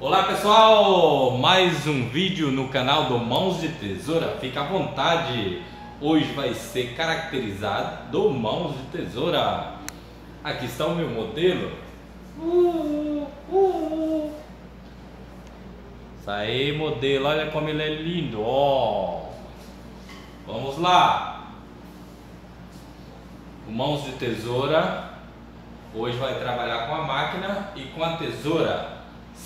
Olá pessoal, mais um vídeo no canal do Mãos de Tesoura. Fica à vontade. Hoje vai ser caracterizado do Mãos de Tesoura. Aqui está o meu modelo. Uh, uh, uh. Isso aí, modelo. Olha como ele é lindo. Ó. Vamos lá. O Mãos de Tesoura hoje vai trabalhar com a máquina e com a tesoura.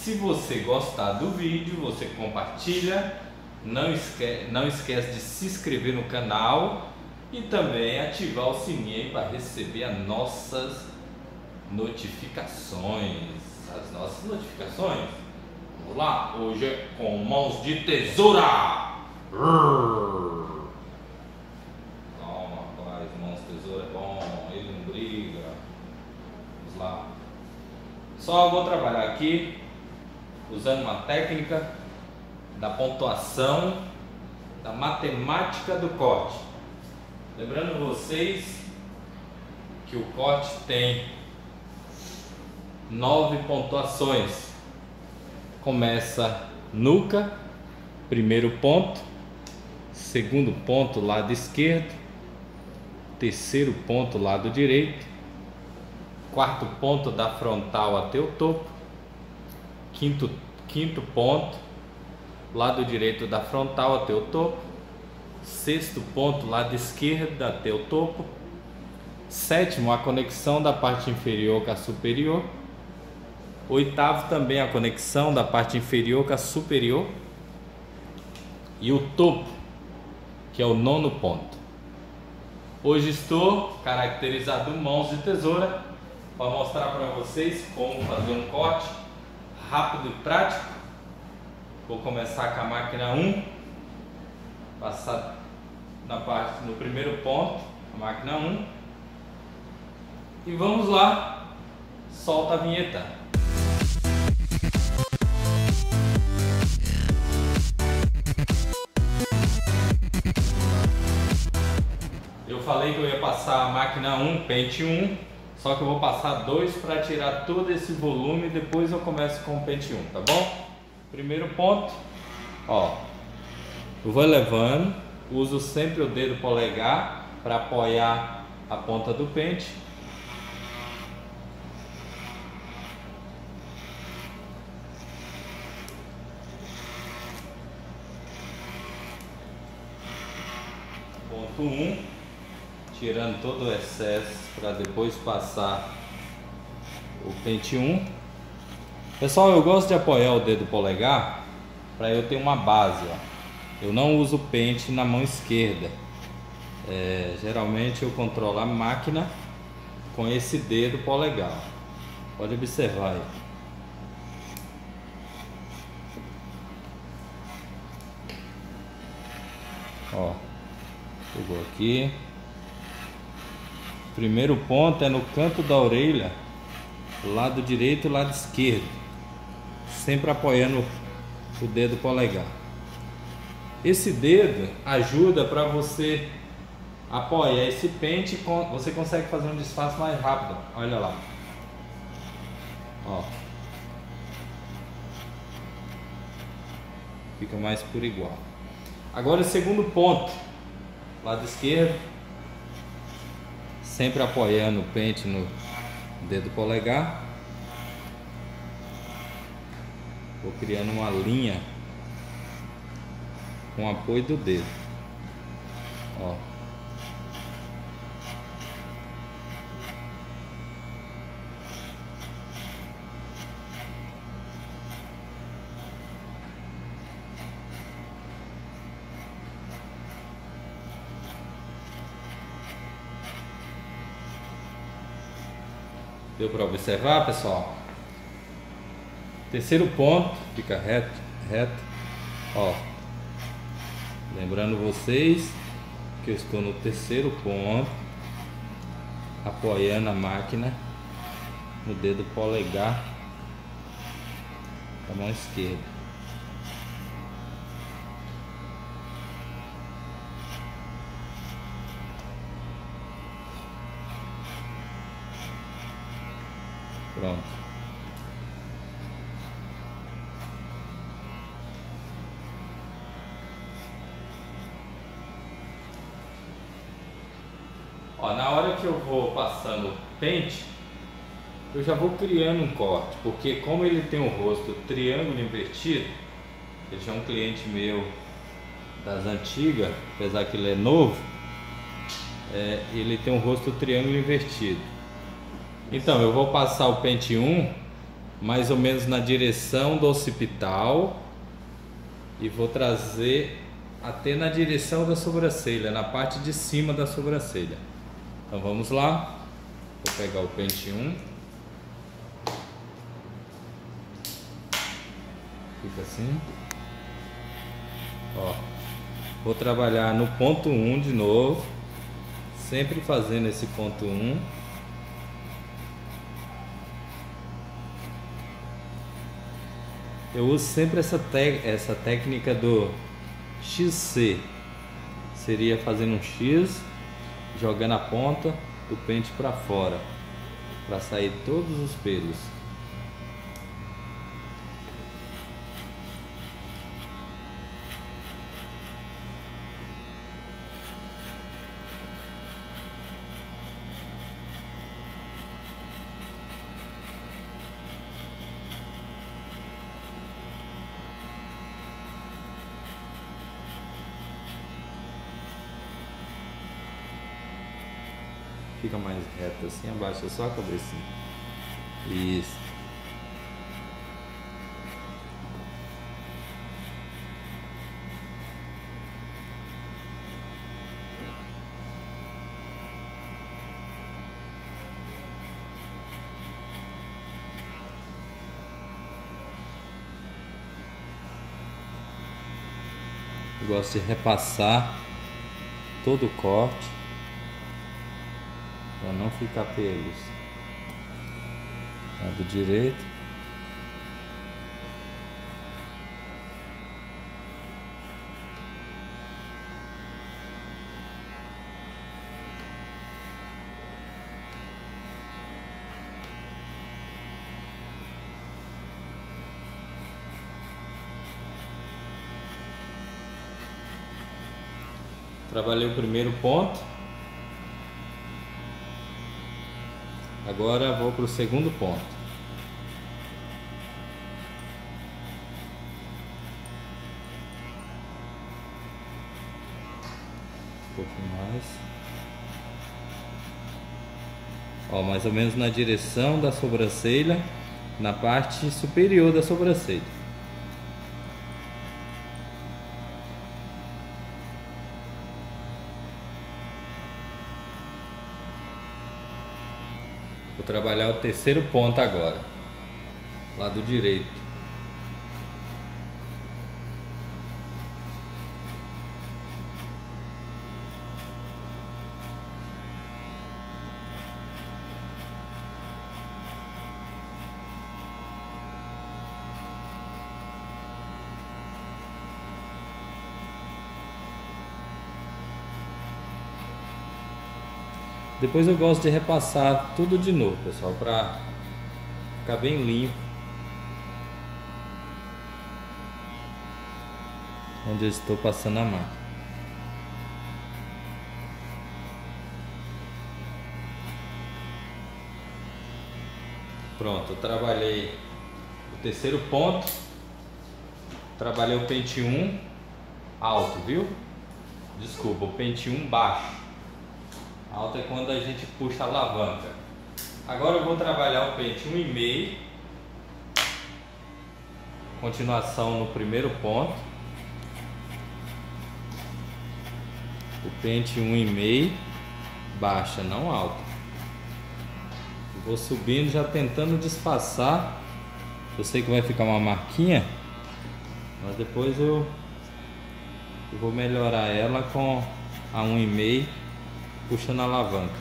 Se você gostar do vídeo, você compartilha, não esquece, não esquece de se inscrever no canal e também ativar o sininho para receber as nossas notificações. As nossas notificações. Vamos lá, hoje é com mãos de tesoura. Calma, rapaz, mãos de tesoura é bom, ele não briga. Vamos lá. Só vou trabalhar aqui usando uma técnica da pontuação, da matemática do corte. Lembrando vocês que o corte tem nove pontuações. Começa nuca, primeiro ponto, segundo ponto lado esquerdo, terceiro ponto lado direito, quarto ponto da frontal até o topo, quinto, quinto ponto, lado direito da frontal até o topo, sexto ponto, lado esquerdo até o topo, sétimo, a conexão da parte inferior com a superior, oitavo também a conexão da parte inferior com a superior, e o topo, que é o nono ponto. Hoje estou caracterizado mãos de tesoura para mostrar para vocês como fazer um corte rápido e prático. Vou começar com a máquina 1, passar na parte no primeiro ponto, a máquina 1. E vamos lá. Solta a vinheta. Eu falei que eu ia passar a máquina 1, pente 1, só que eu vou passar dois para tirar todo esse volume e depois eu começo com o pente 1, tá bom? Primeiro ponto, ó, eu vou levando, uso sempre o dedo polegar para apoiar a ponta do pente. Ponto 1. Um tirando todo o excesso para depois passar o pente 1. Pessoal, eu gosto de apoiar o dedo polegar para eu ter uma base. Ó. Eu não uso pente na mão esquerda. É, geralmente eu controlo a máquina com esse dedo polegar. Pode observar aí. Ó, pegou aqui. Primeiro ponto é no canto da orelha, lado direito e lado esquerdo, sempre apoiando o dedo polegar. Esse dedo ajuda para você apoiar esse pente, você consegue fazer um disfarce mais rápido. Olha lá. Ó. Fica mais por igual. Agora o segundo ponto, lado esquerdo, sempre apoiando o pente no dedo polegar. Vou criando uma linha com apoio do dedo. Observar, pessoal? Terceiro ponto, fica reto, reto. Ó. Lembrando vocês que eu estou no terceiro ponto, apoiando a máquina no dedo polegar da mão esquerda. Pronto. Ó, na hora que eu vou passando o pente, eu já vou criando um corte, porque como ele tem o rosto triângulo invertido, ele já é um cliente meu das antigas, apesar que ele é novo, é, ele tem um rosto triângulo invertido. Então eu vou passar o pente 1 mais ou menos na direção do occipital e vou trazer até na direção da sobrancelha, na parte de cima da sobrancelha. Então vamos lá. Vou pegar o pente 1. Fica assim. Ó. Vou trabalhar no ponto 1 de novo. Sempre fazendo esse ponto 1. Eu uso sempre essa, essa técnica do XC. Seria fazendo um X, jogando a ponta do pente para fora, para sair todos os pelos. Fica mais reto assim, abaixa só a cabecinha. Isso. Gosto de repassar todo o corte ficar pelos. Lado direito. Trabalhei o primeiro ponto. Agora vou para o segundo ponto. Um pouco mais. Ó, mais ou menos na direção da sobrancelha, na parte superior da sobrancelha. Trabalhar o terceiro ponto agora, lado direito. Depois eu gosto de repassar tudo de novo, pessoal, para ficar bem limpo. Onde eu estou passando a máquina. Pronto, eu trabalhei o terceiro ponto. Trabalhei o pente 1 alto, viu? Desculpa, o pente 1 baixo. Alta é quando a gente puxa a alavanca. Agora eu vou trabalhar o pente 1,5. Continuação no primeiro ponto. O pente 1,5. Baixa, não alta. Vou subindo já tentando disfarçar. Eu sei que vai ficar uma marquinha. Mas depois eu, eu vou melhorar ela com a 1,5 puxando a alavanca.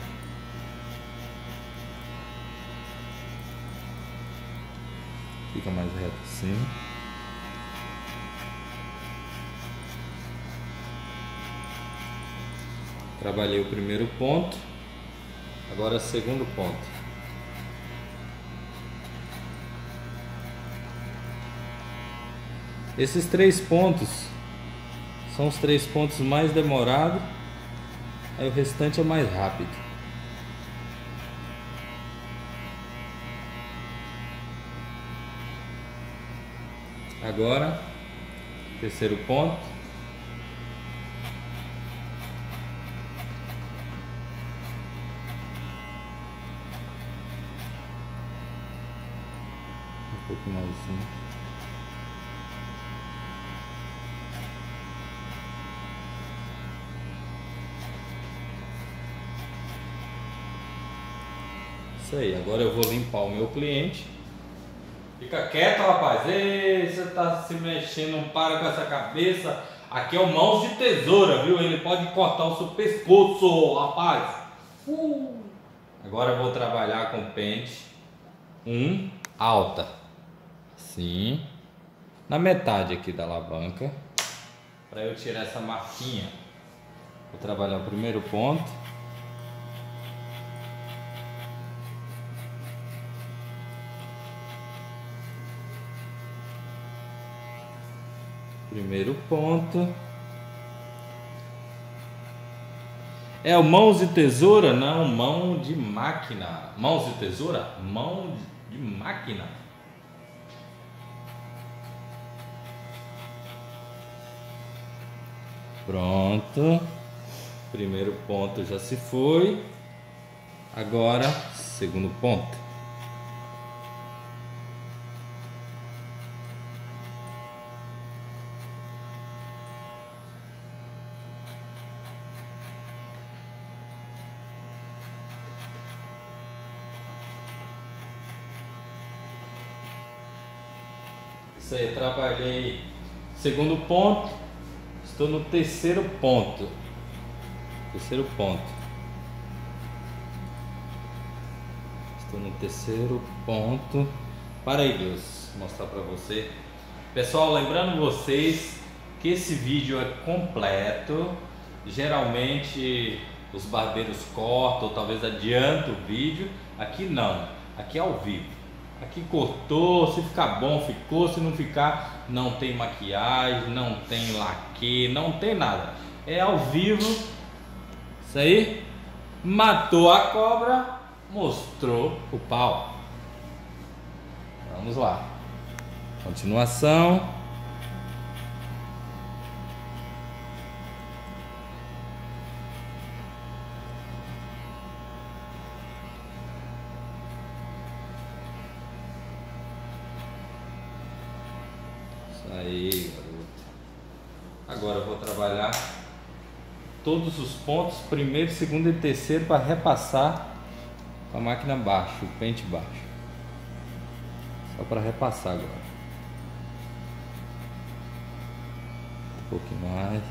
Fica mais reto assim. Trabalhei o primeiro ponto, agora segundo ponto. Esses três pontos são os três pontos mais demorados aí o restante é mais rápido. Agora, terceiro ponto. Um pouco mais assim. Isso aí, agora eu vou limpar o meu cliente. Fica quieto, rapaz. Ei, você tá se mexendo, não para com essa cabeça. Aqui é o mãos de tesoura, viu? Ele pode cortar o seu pescoço, rapaz. Uh. Agora eu vou trabalhar com pente 1 um, alta. Sim. Na metade aqui da alavanca. Para eu tirar essa marquinha. Vou trabalhar o primeiro ponto. Primeiro ponto. É mãos de tesoura? Não, mão de máquina. Mãos de tesoura? Mão de máquina. Pronto. Primeiro ponto já se foi. Agora, segundo ponto. Isso aí, trabalhei segundo ponto, estou no terceiro ponto. Terceiro ponto. Estou no terceiro ponto. Para aí, Deus, mostrar para você. Pessoal, lembrando vocês que esse vídeo é completo. Geralmente os barbeiros cortam ou talvez adiantam o vídeo. Aqui não, aqui é ao vivo. Aqui cortou, se ficar bom ficou, se não ficar não tem maquiagem, não tem laque, não tem nada. É ao vivo. Isso aí. Matou a cobra, mostrou o pau. Vamos lá. Continuação. Aí, garoto. Agora eu vou trabalhar todos os pontos, primeiro, segundo e terceiro, para repassar com a máquina baixa, o pente baixo. Só para repassar agora. Um pouquinho mais.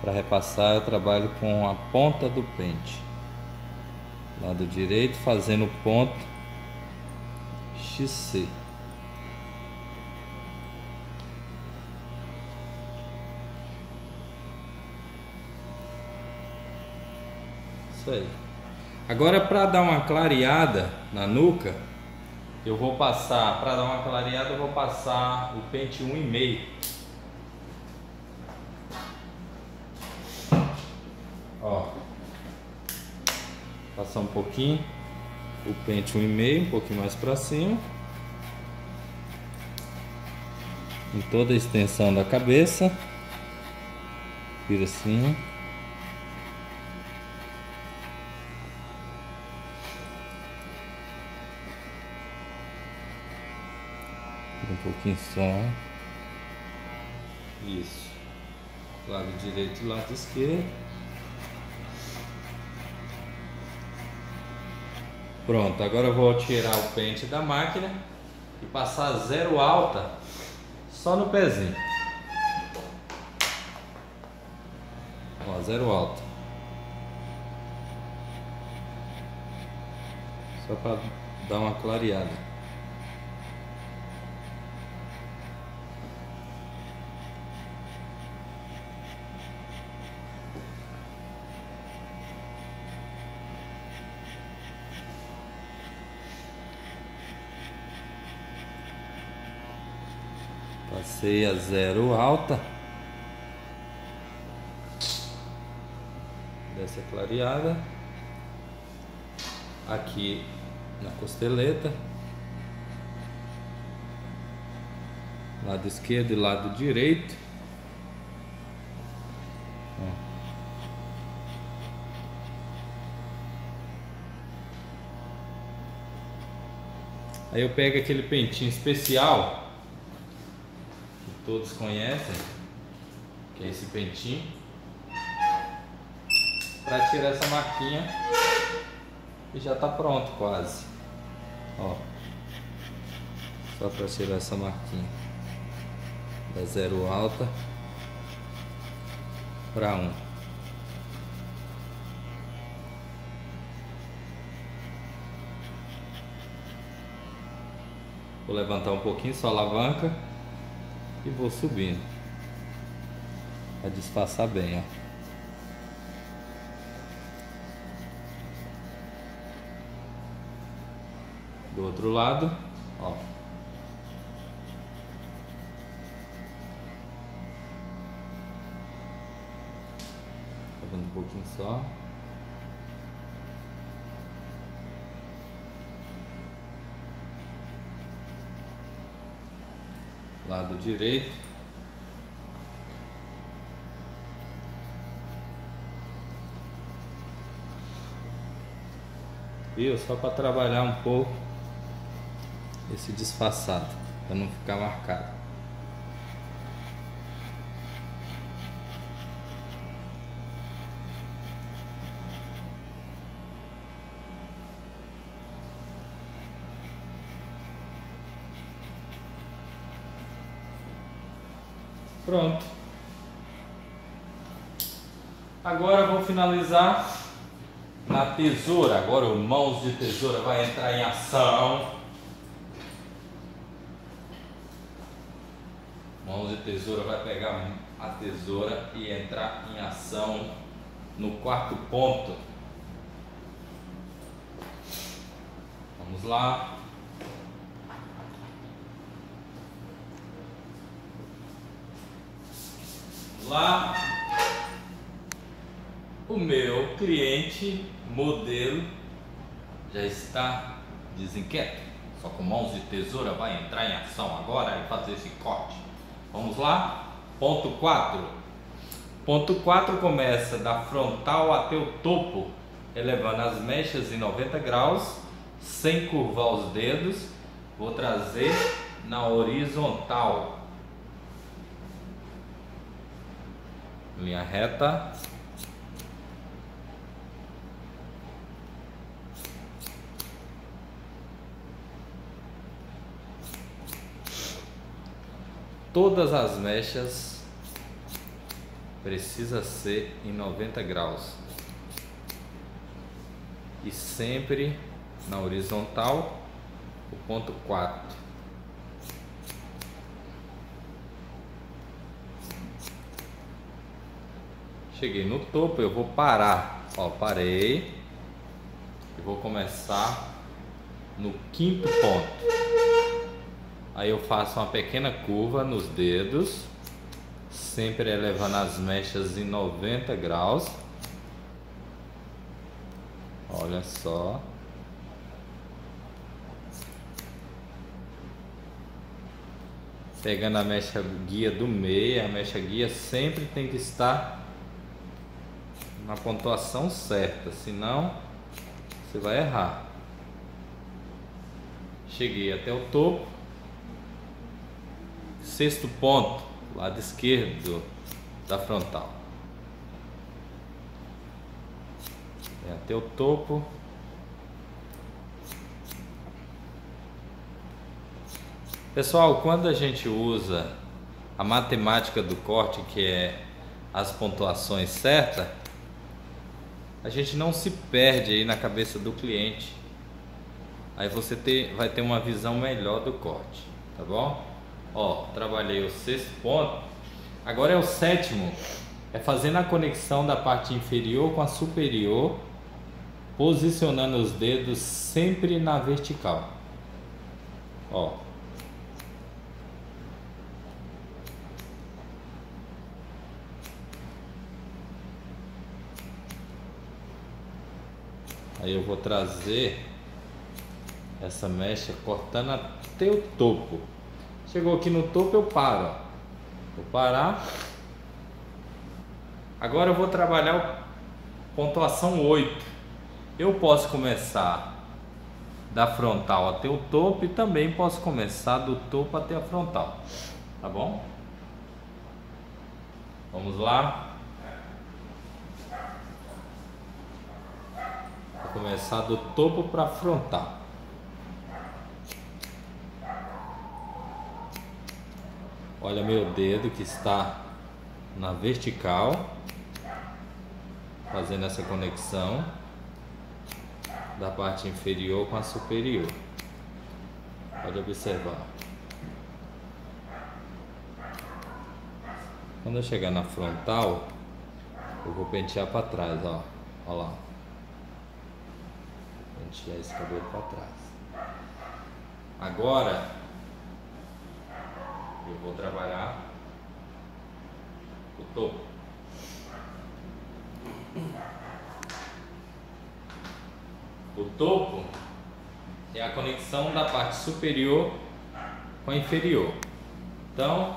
Para repassar, eu trabalho com a ponta do pente. Lado direito, fazendo ponto XC. Isso aí. Agora para dar uma clareada na nuca, eu vou passar, para dar uma clareada, eu vou passar o pente 1,5. Ó. Passar um pouquinho o pente 1,5, um pouquinho mais para cima. Em toda a extensão da cabeça. Vira assim. Só. Isso. Lado direito e lado esquerdo. Pronto, agora eu vou tirar o pente da máquina e passar zero alta só no pezinho. Ó, zero alta. Só para dar uma clareada. Passei a zero alta. Desce a clareada. Aqui na costeleta. Lado esquerdo e lado direito. Aí eu pego aquele pentinho especial todos conhecem, que é esse pentinho, para tirar essa marquinha e já tá pronto quase. Ó, só para tirar essa marquinha da zero alta para um. Vou levantar um pouquinho só a alavanca e vou subindo. Para disfarçar bem, ó. Do outro lado, ó. Levando um pouquinho só. Lado direito. Viu? Só para trabalhar um pouco esse disfarçado, para não ficar marcado. Pronto. Agora vou finalizar na tesoura. Agora o mãos de tesoura vai entrar em ação. Mãos de tesoura vai pegar a tesoura e entrar em ação no quarto ponto. Vamos lá. Lá o meu cliente modelo já está desinquieto. Só com mãos de tesoura vai entrar em ação agora e fazer esse corte. Vamos lá? Ponto 4. Ponto 4 começa da frontal até o topo, elevando as mechas em 90 graus, sem curvar os dedos. Vou trazer na horizontal. Linha reta. Todas as mechas precisa ser em 90 graus e sempre na horizontal o ponto 4 Cheguei no topo, eu vou parar. Ó, parei. E vou começar no quinto ponto. Aí eu faço uma pequena curva nos dedos, sempre elevando as mechas em 90 graus. Olha só. Pegando a mecha guia do meio, a mecha guia sempre tem que estar na pontuação certa, senão você vai errar. Cheguei até o topo. Sexto ponto, lado esquerdo da frontal. É até o topo. Pessoal, quando a gente usa a matemática do corte, que é as pontuações certas, a gente não se perde aí na cabeça do cliente. Aí você ter, vai ter uma visão melhor do corte, tá bom? Ó, trabalhei o sexto ponto. Agora é o sétimo. É fazendo a conexão da parte inferior com a superior, posicionando os dedos sempre na vertical. Ó, Aí eu vou trazer essa mecha cortando até o topo. Chegou aqui no topo, eu paro. Vou parar. Agora eu vou trabalhar pontuação 8. Eu posso começar da frontal até o topo e também posso começar do topo até a frontal. Tá bom? Vamos lá. Começar do topo para frontal. Olha meu dedo que está na vertical, fazendo essa conexão da parte inferior com a superior. Pode observar. Quando eu chegar na frontal, eu vou pentear para trás, ó. Olha lá. Pentear esse cabelo para trás. Agora, eu vou trabalhar o topo. O topo é a conexão da parte superior com a inferior. Então,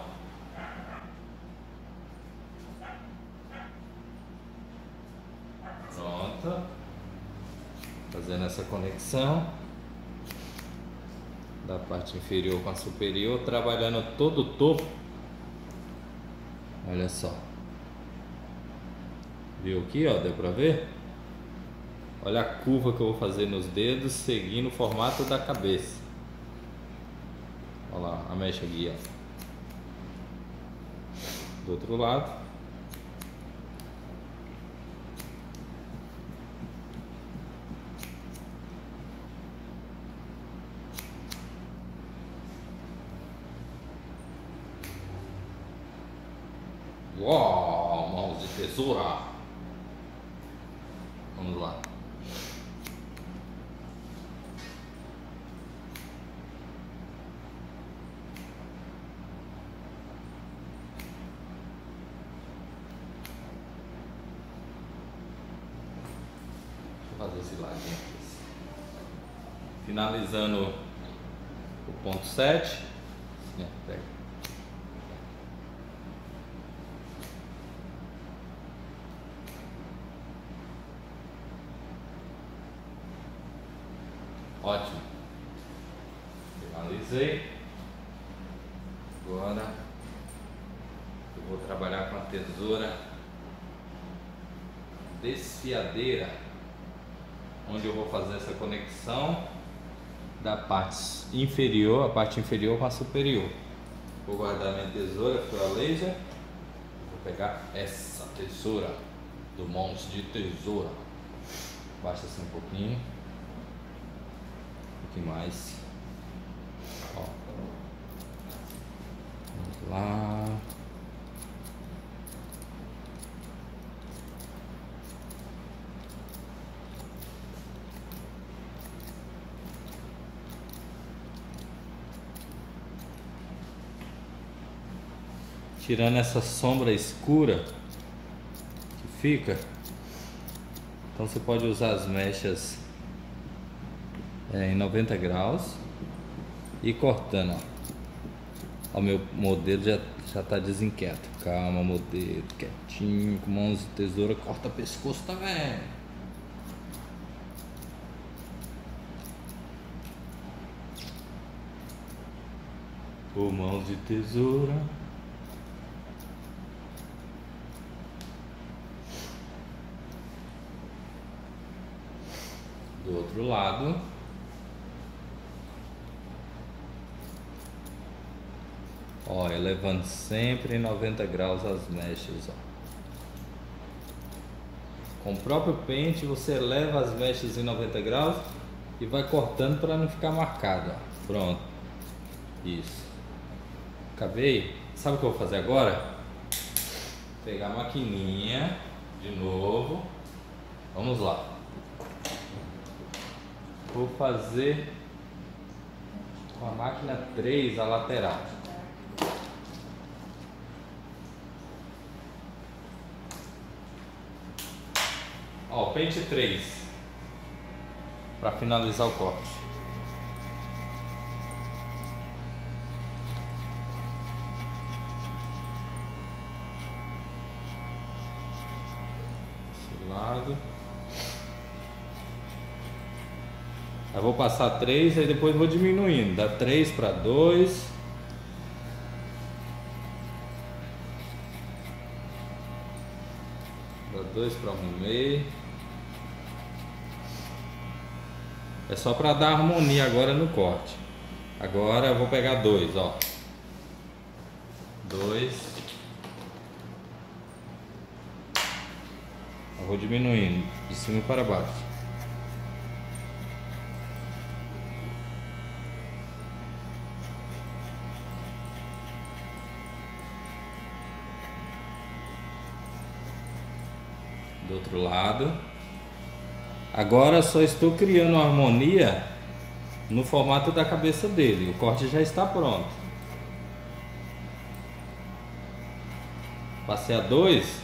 pronto. Fazendo essa conexão da parte inferior com a superior, trabalhando todo o topo. Olha só. Viu aqui, ó? Deu pra ver? Olha a curva que eu vou fazer nos dedos, seguindo o formato da cabeça. Olha lá, a mecha ó. Do outro lado. Uau, mãos de tesoura. Vamos lá. fazer esse ladinho. Finalizando o ponto 7. Pega. Ótimo. Finalizei. Agora eu vou trabalhar com a tesoura desfiadeira, onde eu vou fazer essa conexão da parte inferior, a parte inferior com a superior. Vou guardar minha tesoura para a laser. Vou pegar essa tesoura do monte de tesoura. Baixa assim um pouquinho pouquinho mais. Ó. Vamos lá. Tirando essa sombra escura que fica, então você pode usar as mechas é, em 90 graus e cortando, ó. O meu modelo já, já tá desinquieto. Calma, modelo, quietinho, com mãos de tesoura, corta pescoço também. Com mãos de tesoura. Do outro lado. Ó, elevando sempre em 90 graus as mechas, ó. Com o próprio pente você eleva as mechas em 90 graus e vai cortando para não ficar marcado, ó. Pronto. Isso. Acabei. Sabe o que eu vou fazer agora? Pegar a maquininha de novo. Vamos lá. Vou fazer com a máquina 3 a lateral. Ó, pente 3 para finalizar o corte. lado. Aí vou passar 3, aí depois vou diminuindo. Dá 3 para 2. Dá 2 para 1 meio. É só para dar harmonia agora no corte. Agora eu vou pegar 2, ó. 2. Eu vou diminuindo de cima para baixo. Outro lado. Agora só estou criando uma harmonia no formato da cabeça dele. O corte já está pronto. Passei a 2.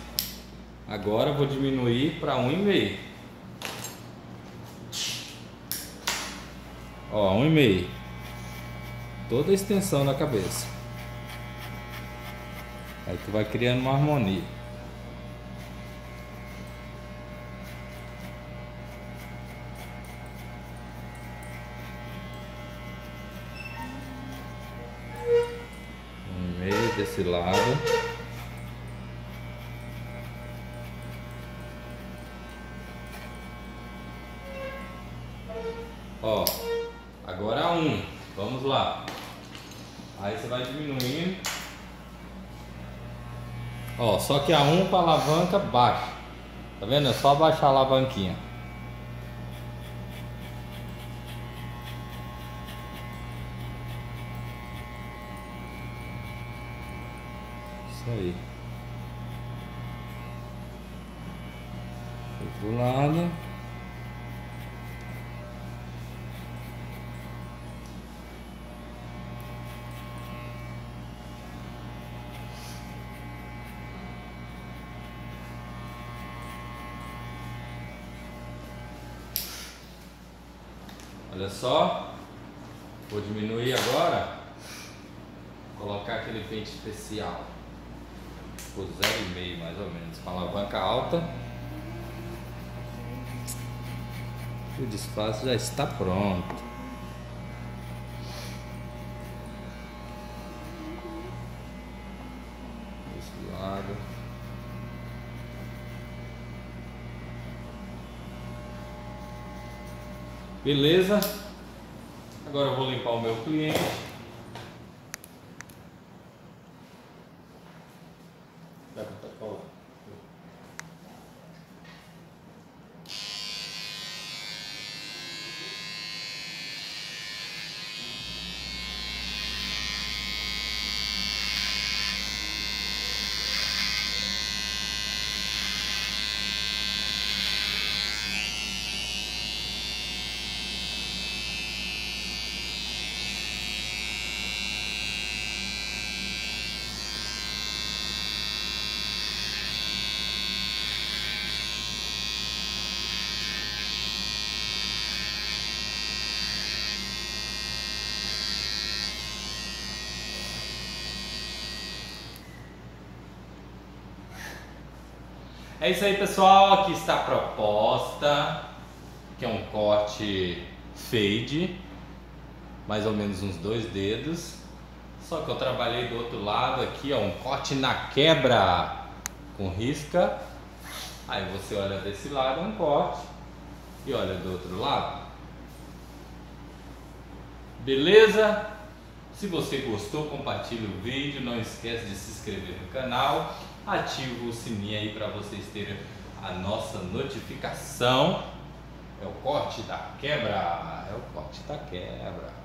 Agora vou diminuir para 1,5. Ó, 1,5. Toda a extensão da cabeça. Aí tu vai criando uma harmonia. Agora um. Vamos lá. Aí você vai diminuindo. Ó, só que a um com a alavanca baixa. Tá vendo? É só baixar a alavanquinha. Isso aí. Outro lado. Olha só, vou diminuir agora, colocar aquele pente especial por 0,5 mais ou menos, com alavanca alta. O disfarce já está pronto. Desse lado. Beleza? Agora eu vou limpar o meu cliente. É isso aí, pessoal. Aqui está a proposta, que é um corte fade, mais ou menos uns dois dedos. Só que eu trabalhei do outro lado aqui, ó, um corte na quebra com risca. Aí você olha desse lado um corte e olha do outro lado. Beleza? Se você gostou, compartilhe o vídeo, não esquece de se inscrever no canal ativa o sininho aí para vocês terem a nossa notificação. É o corte da quebra, é o corte da quebra.